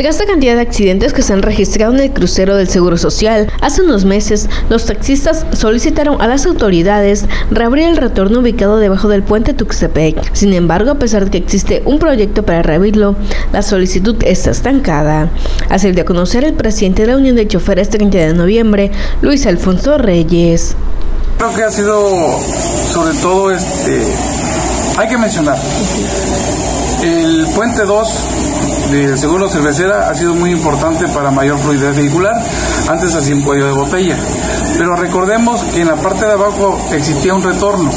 Tras la cantidad de accidentes que se han registrado en el crucero del Seguro Social, hace unos meses los taxistas solicitaron a las autoridades reabrir el retorno ubicado debajo del puente Tuxtepec. Sin embargo, a pesar de que existe un proyecto para reabrirlo, la solicitud está estancada. Así de conocer el presidente de la Unión de Choferes 30 de noviembre, Luis Alfonso Reyes. Creo que ha sido, sobre todo, este, hay que mencionar, el puente 2 del seguro cervecera ha sido muy importante para mayor fluidez vehicular. Antes hacía un cuello de botella. Pero recordemos que en la parte de abajo existía un retorno,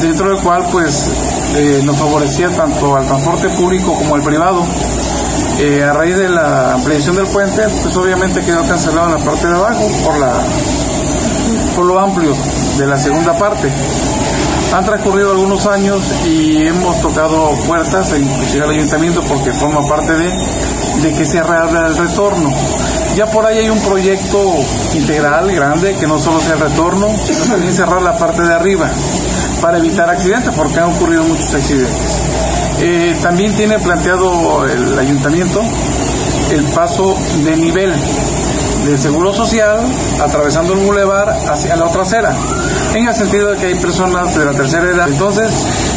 dentro del cual pues eh, nos favorecía tanto al transporte público como al privado. Eh, a raíz de la ampliación del puente, pues obviamente quedó cancelado en la parte de abajo por la por lo amplio de la segunda parte. Han transcurrido algunos años y hemos tocado puertas, inclusive al ayuntamiento, porque forma parte de, de que se reabra el retorno. Ya por ahí hay un proyecto integral grande que no solo sea el retorno, sino también cerrar la parte de arriba para evitar accidentes, porque han ocurrido muchos accidentes. Eh, también tiene planteado el ayuntamiento el paso de nivel del Seguro Social atravesando el bulevar hacia la otra acera, en el sentido de que hay personas de la tercera edad. Entonces,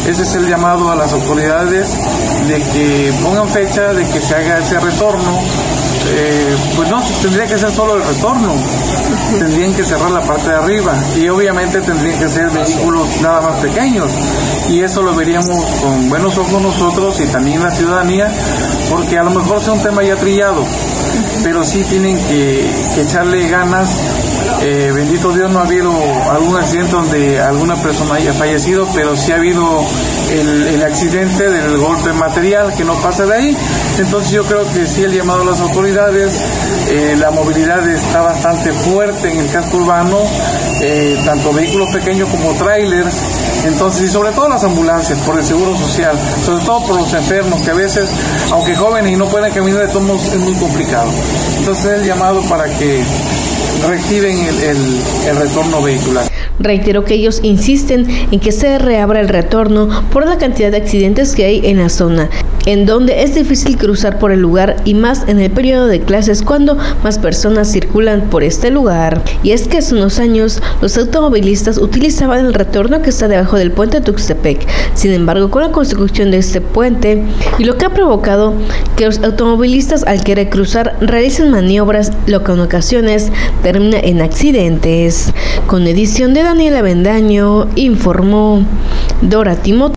ese es el llamado a las autoridades de que pongan fecha de que se haga ese retorno. Eh, pues no, tendría que ser solo el retorno, tendrían que cerrar la parte de arriba y obviamente tendrían que ser vehículos nada más pequeños y eso lo veríamos con buenos ojos nosotros y también la ciudadanía porque a lo mejor sea un tema ya trillado pero sí tienen que, echarle ganas. Eh, bendito Dios no ha habido algún accidente donde alguna persona haya fallecido, pero sí ha habido el, accidente del golpe material que no pasa de ahí. Entonces yo creo que sí el llamado a las autoridades, eh, la movilidad está bastante fuerte en el casco urbano, eh, tanto vehículos pequeños como trailers. Entonces, y sobre todo las ambulancias, por el seguro social, sobre todo por los enfermos, que a veces, aunque jóvenes y no pueden caminar de todos es muy complicado. Entonces, el llamado para que reactiven el retorno vehicular. Reitero que ellos insisten en que se reabra el retorno por la cantidad de accidentes que hay en la zona, en donde es difícil cruzar por el lugar y más en el periodo de clases cuando más personas circulan por este lugar. Y es que hace unos años los automovilistas utilizaban el retorno que está debajo del puente Tuxtepec. Sin embargo, con la construcción de este puente y lo que ha provocado que los automovilistas al querer cruzar realicen maniobras, lo que en ocasiones termina en accidentes. Con edición de Daniela Bendaño informó Dora Timoto.